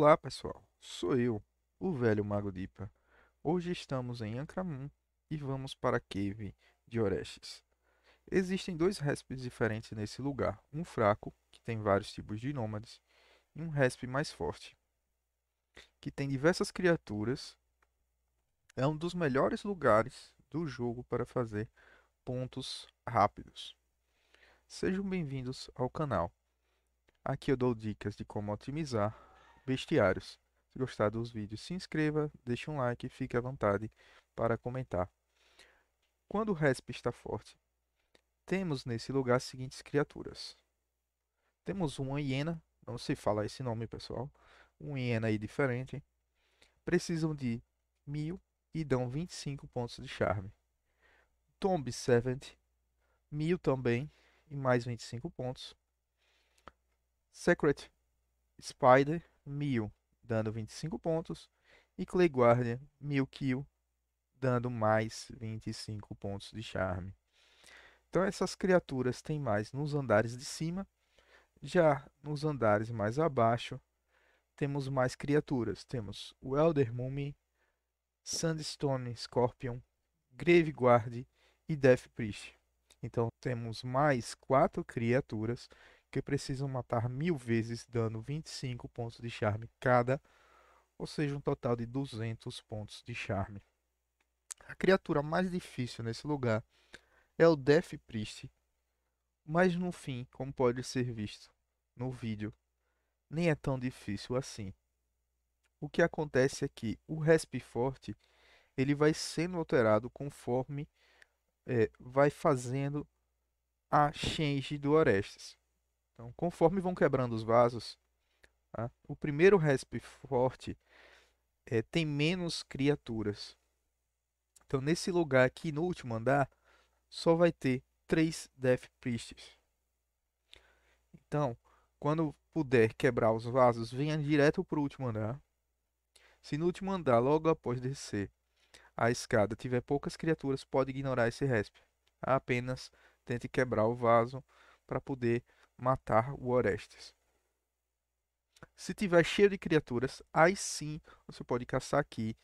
Olá pessoal, sou eu, o velho Mago Dipa. Hoje estamos em Ancramun e vamos para a Cave de Orestes. Existem dois respes diferentes nesse lugar, um fraco, que tem vários tipos de nômades, e um resp mais forte, que tem diversas criaturas. É um dos melhores lugares do jogo para fazer pontos rápidos. Sejam bem-vindos ao canal. Aqui eu dou dicas de como otimizar bestiários. Se gostar dos vídeos, se inscreva, deixe um like e fique à vontade para comentar. Quando o resp está forte, temos nesse lugar as seguintes criaturas. Temos uma hiena, não sei falar esse nome pessoal, uma hiena aí diferente. Precisam de mil e dão 25 pontos de charme. Tomb Servant, mil também e mais 25 pontos. Secret Spider, 1000, dando 25 pontos. E Clay Guardian, 1000 kill, dando mais 25 pontos de charme. Então essas criaturas têm mais nos andares de cima. Já nos andares mais abaixo, temos mais criaturas. Temos o Elder Mummy, Sandstone Scorpion, Grave Guard e Death Priest. Então temos mais quatro criaturas que precisam matar mil vezes, dando 25 pontos de charme cada, ou seja, um total de 200 pontos de charme. A criatura mais difícil nesse lugar é o Death Priest, mas no fim, como pode ser visto no vídeo, nem é tão difícil assim. O que acontece é que o Resp Forte ele vai sendo alterado conforme é, vai fazendo a change do Orestes. Então, conforme vão quebrando os vasos, tá? o primeiro resp forte é, tem menos criaturas. Então, nesse lugar aqui, no último andar, só vai ter três Death Priests. Então, quando puder quebrar os vasos, venha direto para o último andar. Se no último andar, logo após descer, a escada tiver poucas criaturas, pode ignorar esse resp. Apenas tente quebrar o vaso para poder matar o Orestes. Se tiver cheio de criaturas, aí sim você pode caçar aqui,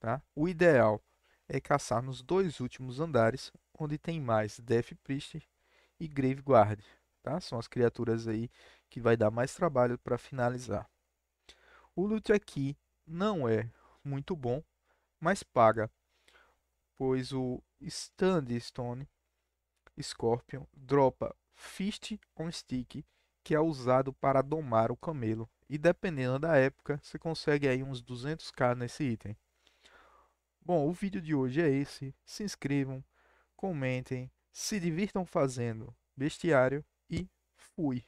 tá? O ideal é caçar nos dois últimos andares, onde tem mais Death Priest e Grave Guard, tá? São as criaturas aí que vai dar mais trabalho para finalizar. O loot aqui não é muito bom, mas paga pois o Standstone Scorpion dropa Fist on Stick, que é usado para domar o camelo. E dependendo da época, você consegue aí uns 200k nesse item. Bom, o vídeo de hoje é esse. Se inscrevam, comentem, se divirtam fazendo bestiário e fui!